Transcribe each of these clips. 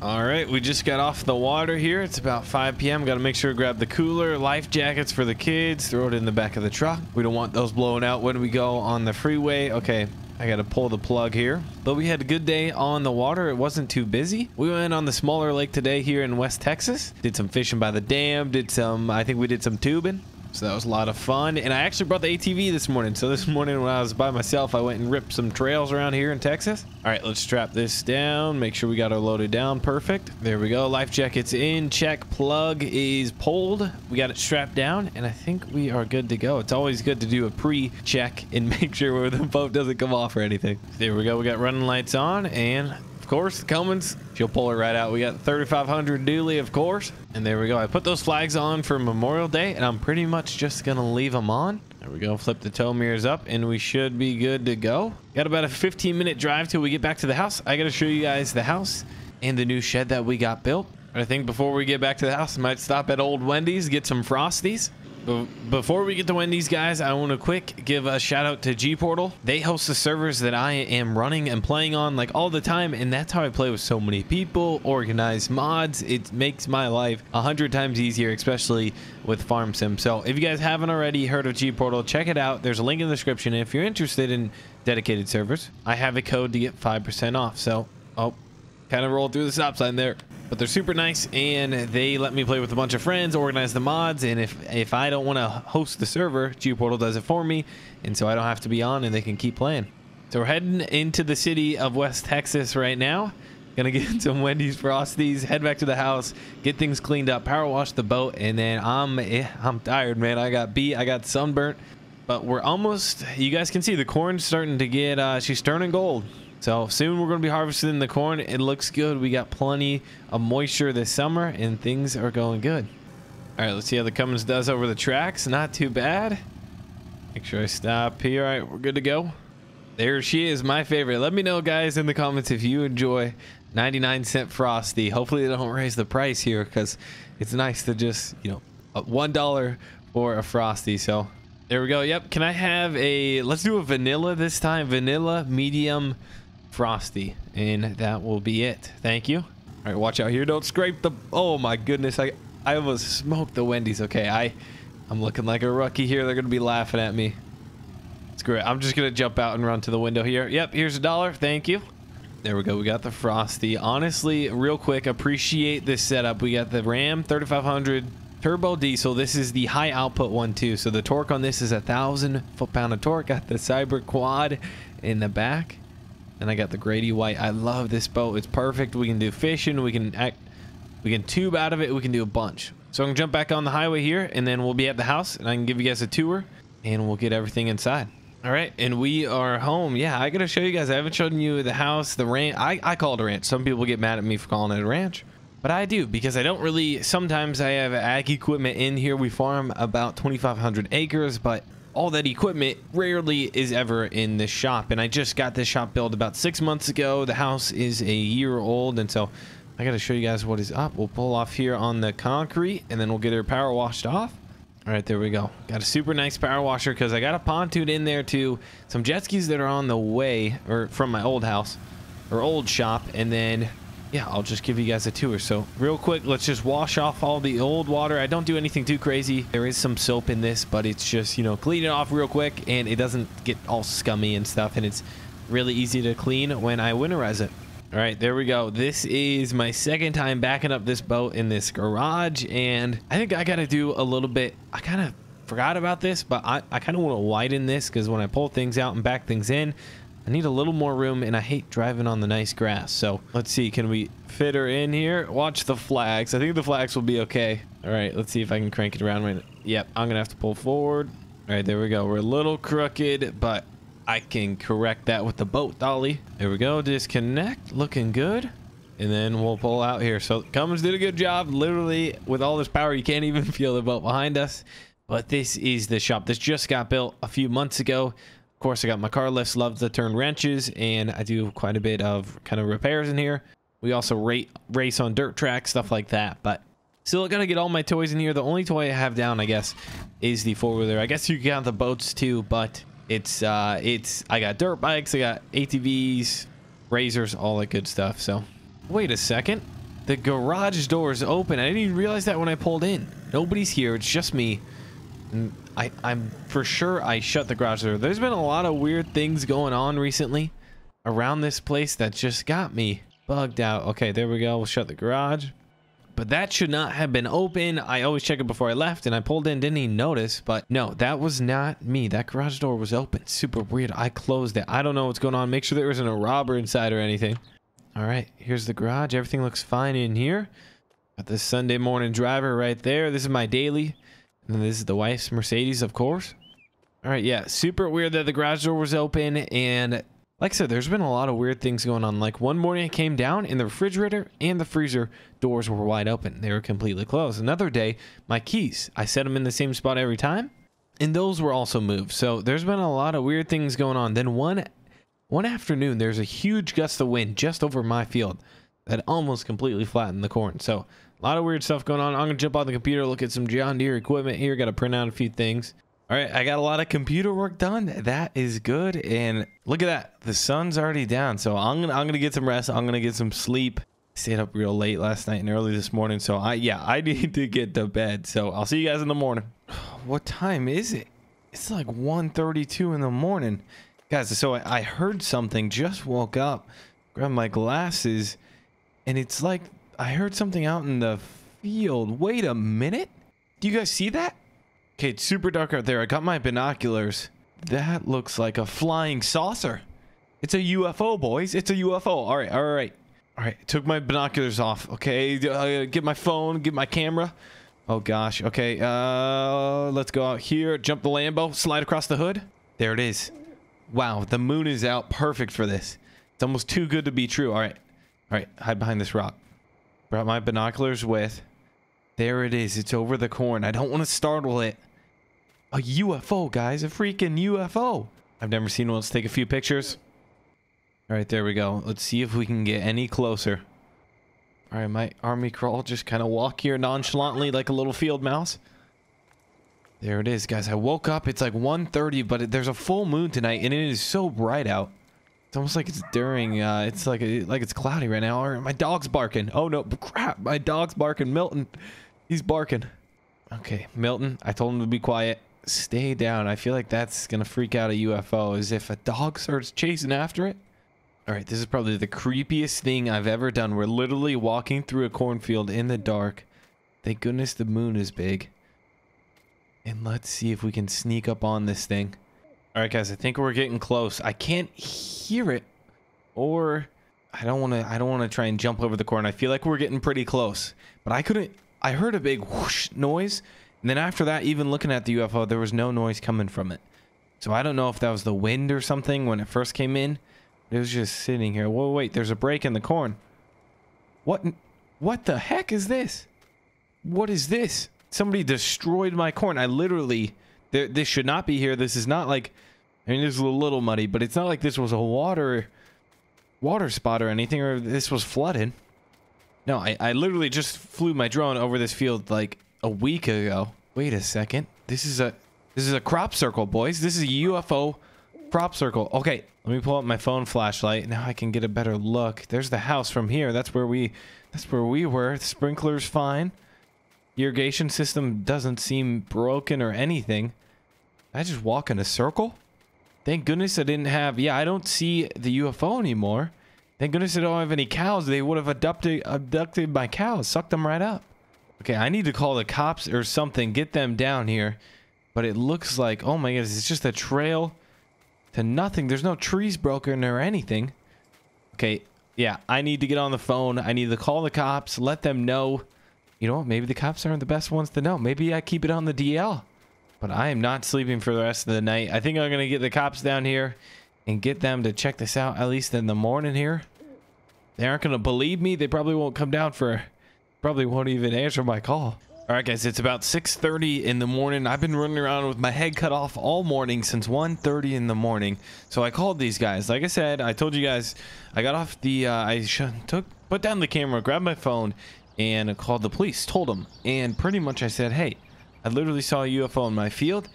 All right, we just got off the water here. It's about 5 p.m. Got to make sure to grab the cooler, life jackets for the kids, throw it in the back of the truck. We don't want those blowing out when we go on the freeway. Okay, I got to pull the plug here. But we had a good day on the water. It wasn't too busy. We went on the smaller lake today here in West Texas. Did some fishing by the dam. Did some, I think we did some tubing. So that was a lot of fun. And I actually brought the ATV this morning. So this morning when I was by myself, I went and ripped some trails around here in Texas. All right, let's strap this down. Make sure we got her loaded down. Perfect. There we go. Life jacket's in. Check. Plug is pulled. We got it strapped down. And I think we are good to go. It's always good to do a pre-check and make sure the boat doesn't come off or anything. There we go. We got running lights on and of course, the Cummins, she'll pull it right out. We got 3500 dually, of course. And there we go. I put those flags on for Memorial Day, and I'm pretty much just going to leave them on. There we go. Flip the tow mirrors up, and we should be good to go. Got about a 15 minute drive till we get back to the house. I got to show you guys the house and the new shed that we got built. I think before we get back to the house, I might stop at Old Wendy's, get some Frosties. Before we get to Wendy's, guys, I want to quick give a shout out to G Portal. They host the servers that I am running and playing on like all the time, and that's how I play with so many people, organize mods. It makes my life a hundred times easier, especially with Farm Sim. So if you guys haven't already heard of G Portal, check it out. There's a link in the description. If you're interested in dedicated servers, I have a code to get 5% off. So, oh, kind of rolled through the stop sign there but they're super nice and they let me play with a bunch of friends organize the mods and if if i don't want to host the server G Portal does it for me and so i don't have to be on and they can keep playing. So we're heading into the city of west texas right now. Gonna get some wendy's frosties head back to the house get things cleaned up power wash the boat and then i'm eh, i'm tired man. I got beat i got sunburnt but we're almost you guys can see the corn's starting to get uh she's turning gold so soon we're going to be harvesting the corn. It looks good. We got plenty of moisture this summer and things are going good. All right, let's see how the Cummins does over the tracks. Not too bad. Make sure I stop here. All right, we're good to go. There she is, my favorite. Let me know, guys, in the comments if you enjoy 99 cent Frosty. Hopefully they don't raise the price here because it's nice to just, you know, uh, $1 for a Frosty. So there we go. Yep. Can I have a, let's do a vanilla this time. Vanilla, medium, frosty and that will be it. Thank you. All right watch out here. Don't scrape the oh my goodness i i almost smoked the wendy's. Okay i i'm looking like a rookie here. They're gonna be laughing at me. Screw it. I'm just gonna jump out and run to the window here. Yep here's a dollar. Thank you. There we go. We got the frosty. Honestly real quick appreciate this setup. We got the ram 3500 turbo diesel. This is the high output one too. So the torque on this is a thousand foot pound of torque. Got the Cyberquad in the back and I got the Grady White. I love this boat. It's perfect. We can do fishing. We can act. We can tube out of it. We can do a bunch. So I'm gonna jump back on the highway here, and then we'll be at the house, and I can give you guys a tour, and we'll get everything inside. All right, and we are home. Yeah, I gotta show you guys. I haven't shown you the house, the ranch. I, I call it a ranch. Some people get mad at me for calling it a ranch, but I do because I don't really. Sometimes I have ag equipment in here. We farm about 2,500 acres, but all that equipment rarely is ever in this shop. And I just got this shop built about six months ago. The house is a year old. And so I got to show you guys what is up. We'll pull off here on the concrete and then we'll get her power washed off. All right there we go. Got a super nice power washer because I got a pontoon in there too. Some jet skis that are on the way or from my old house or old shop. And then yeah, I'll just give you guys a tour. So real quick, let's just wash off all the old water. I don't do anything too crazy. There is some soap in this, but it's just, you know, clean it off real quick and it doesn't get all scummy and stuff. And it's really easy to clean when I winterize it. All right, there we go. This is my second time backing up this boat in this garage. And I think I got to do a little bit. I kind of forgot about this, but I, I kind of want to widen this because when I pull things out and back things in, I need a little more room and I hate driving on the nice grass. So let's see. Can we fit her in here? Watch the flags. I think the flags will be okay. All right. Let's see if I can crank it around. Yep. I'm going to have to pull forward. All right. There we go. We're a little crooked, but I can correct that with the boat dolly. There we go. Disconnect. Looking good. And then we'll pull out here. So Cummins did a good job. Literally, with all this power, you can't even feel the boat behind us. But this is the shop. This just got built a few months ago. Of course, I got my car lifts, love to turn wrenches, and I do quite a bit of kind of repairs in here. We also rate, race on dirt tracks, stuff like that. But still got to get all my toys in here. The only toy I have down, I guess, is the four-wheeler. I guess you can count the boats too, but it's, uh, it's, I got dirt bikes, I got ATVs, razors, all that good stuff. So wait a second. the garage door is open. I didn't even realize that when I pulled in. Nobody's here. It's just me. I, I'm for sure I shut the garage door. There's been a lot of weird things going on recently around this place that just got me bugged out. Okay, there we go. We'll shut the garage. But that should not have been open. I always check it before I left and I pulled in, didn't even notice. But no, that was not me. That garage door was open. Super weird. I closed it. I don't know what's going on. Make sure there isn't a robber inside or anything. All right, here's the garage. Everything looks fine in here. Got this Sunday morning driver right there. This is my daily. And this is the wife's Mercedes, of course. All right, yeah, super weird that the garage door was open. And like I said, there's been a lot of weird things going on. Like one morning I came down and the refrigerator and the freezer doors were wide open. They were completely closed. Another day, my keys, I set them in the same spot every time. And those were also moved. So there's been a lot of weird things going on. Then one one afternoon, there's a huge gust of wind just over my field that almost completely flattened the corn. So a lot of weird stuff going on. I'm going to jump on the computer, look at some John Deere equipment here. Got to print out a few things. All right, I got a lot of computer work done. That is good. And look at that. The sun's already down. So I'm going to I'm going to get some rest. I'm going to get some sleep. Stayed up real late last night and early this morning. So I yeah, I need to get to bed. So I'll see you guys in the morning. What time is it? It's like 1:32 in the morning. Guys, so I heard something, just woke up, grabbed my glasses, and it's like I heard something out in the field. Wait a minute. Do you guys see that? Okay, it's super dark out there. I got my binoculars. That looks like a flying saucer. It's a UFO, boys. It's a UFO. All right, all right. All right, took my binoculars off. Okay, uh, get my phone, get my camera. Oh gosh. Okay, uh, let's go out here, jump the Lambo, slide across the hood. There it is. Wow, the moon is out perfect for this. It's almost too good to be true. All right. All right, hide behind this rock. Brought my binoculars with. There it is. It's over the corn. I don't want to startle it. A UFO, guys. A freaking UFO. I've never seen one. Let's take a few pictures. All right, there we go. Let's see if we can get any closer. All right, my army crawl just kind of walk here nonchalantly like a little field mouse. There it is, guys. I woke up. It's like 1.30, but there's a full moon tonight, and it is so bright out. It's almost like it's during, uh, it's like a, like it's cloudy right now. Or my dog's barking. Oh, no. Crap. My dog's barking. Milton. He's barking. Okay, Milton. I told him to be quiet. Stay down. I feel like that's going to freak out a UFO as if a dog starts chasing after it. All right, this is probably the creepiest thing I've ever done. We're literally walking through a cornfield in the dark. Thank goodness the moon is big. And let's see if we can sneak up on this thing. All right, guys, I think we're getting close. I can't hear it or I don't want to I don't want to try and jump over the corn. I feel like we're getting pretty close. But I couldn't I heard a big whoosh noise. And then after that, even looking at the UFO, there was no noise coming from it. So I don't know if that was the wind or something when it first came in. It was just sitting here. Whoa, wait, there's a break in the corn. What what the heck is this? What is this? Somebody destroyed my corn. I literally, this should not be here. This is not like, I mean, this is a little muddy, but it's not like this was a water, water spot or anything, or this was flooded. No, I, I literally just flew my drone over this field like a week ago. Wait a second. This is a, this is a crop circle, boys. This is a UFO crop circle. Okay, let me pull up my phone flashlight. Now I can get a better look. There's the house from here. That's where we, that's where we were. The sprinkler's fine irrigation system doesn't seem broken or anything. I just walk in a circle? Thank goodness I didn't have... Yeah, I don't see the UFO anymore. Thank goodness I don't have any cows. They would have abducted, abducted my cows. Sucked them right up. Okay, I need to call the cops or something. Get them down here. But it looks like... Oh my goodness, it's just a trail to nothing. There's no trees broken or anything. Okay, yeah, I need to get on the phone. I need to call the cops. Let them know you know, what? maybe the cops aren't the best ones to know. Maybe I keep it on the DL. But I am not sleeping for the rest of the night. I think I'm going to get the cops down here and get them to check this out at least in the morning here. They aren't going to believe me. They probably won't come down for... Probably won't even answer my call. All right, guys, it's about 6.30 in the morning. I've been running around with my head cut off all morning since 1.30 in the morning. So I called these guys. Like I said, I told you guys, I got off the... Uh, I took put down the camera, grabbed my phone, and called the police, told them, and pretty much I said, hey, I literally saw a UFO in my field,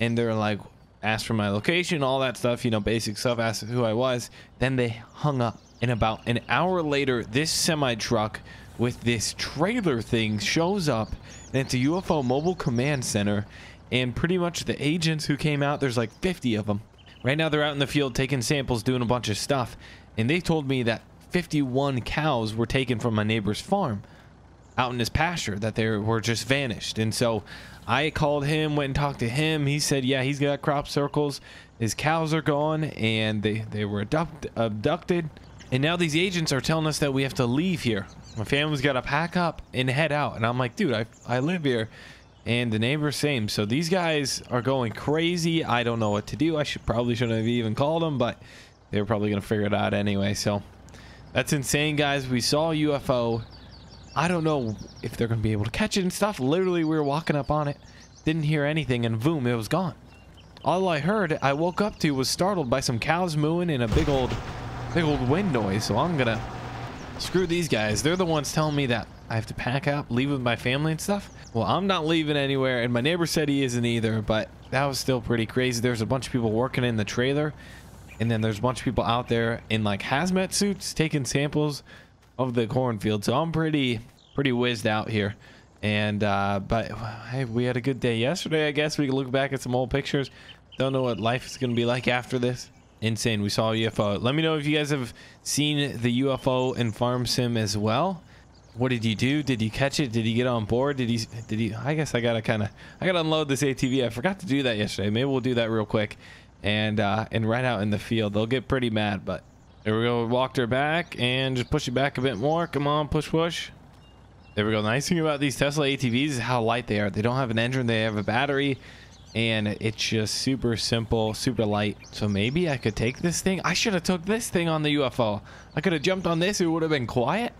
and they're like, asked for my location, all that stuff, you know, basic stuff, asked who I was. Then they hung up. And about an hour later, this semi truck with this trailer thing shows up and it's a UFO mobile command center and pretty much the agents who came out there's like 50 of them right now they're out in the field taking samples doing a bunch of stuff and they told me that 51 cows were taken from my neighbor's farm out in his pasture that they were just vanished. And so i called him went and talked to him. He said yeah he's got crop circles. His cows are gone and they they were abduct, abducted. And now these agents are telling us that we have to leave here. My family's got to pack up and head out. And i'm like dude i, I live here. And the neighbors same. So these guys are going crazy. I don't know what to do. I should probably shouldn't have even called them but they were probably gonna figure it out anyway. So that's insane guys. We saw ufo i don't know if they're gonna be able to catch it and stuff. Literally we were walking up on it didn't hear anything and boom it was gone. All i heard i woke up to was startled by some cows mooing and a big old big old wind noise so i'm gonna screw these guys. They're the ones telling me that i have to pack up leave with my family and stuff. Well i'm not leaving anywhere and my neighbor said he isn't either but that was still pretty crazy. There's a bunch of people working in the trailer and then there's a bunch of people out there in like hazmat suits taking samples of the cornfield so i'm pretty pretty whizzed out here. And uh but hey we had a good day yesterday i guess. We can look back at some old pictures. Don't know what life is going to be like after this. Insane. We saw a ufo let me know if you guys have seen the ufo in farm sim as well. What did you do? Did you catch it? Did he get on board? Did he did he i guess i gotta kind of i gotta unload this atv i forgot to do that yesterday. Maybe we'll do that real quick. And uh and right out in the field. They'll get pretty mad but there we go. Walked her back and just push it back a bit more. Come on push push. There we go. Nice thing about these tesla atvs is how light they are. They don't have an engine. They have a battery. And it's just super simple super light. So maybe i could take this thing. I should have took this thing on the ufo i could have jumped on this. It would have been quiet.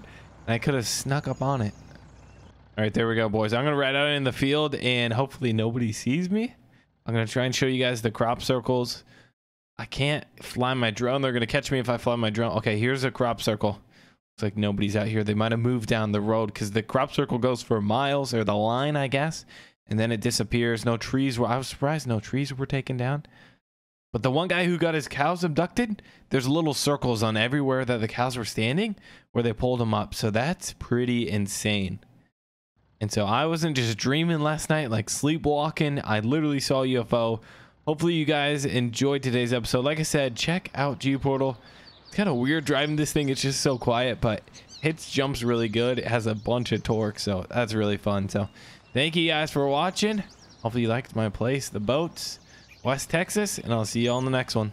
And i could have snuck up on it. All right there we go boys. I'm gonna ride out in the field and hopefully nobody sees me. I'm gonna try and show you guys the crop circles i can't fly my drone they're gonna catch me if i fly my drone okay here's a crop circle looks like nobody's out here they might have moved down the road because the crop circle goes for miles or the line i guess and then it disappears. No trees were. I was surprised no trees were taken down. But the one guy who got his cows abducted, there's little circles on everywhere that the cows were standing where they pulled them up. So that's pretty insane. And so I wasn't just dreaming last night, like sleepwalking. I literally saw UFO. Hopefully you guys enjoyed today's episode. Like I said, check out G Portal. It's kind of weird driving this thing. It's just so quiet, but hits jumps really good. It has a bunch of torque, so that's really fun. So thank you guys for watching. Hopefully you liked my place, the boats, West Texas, and I'll see you all in the next one.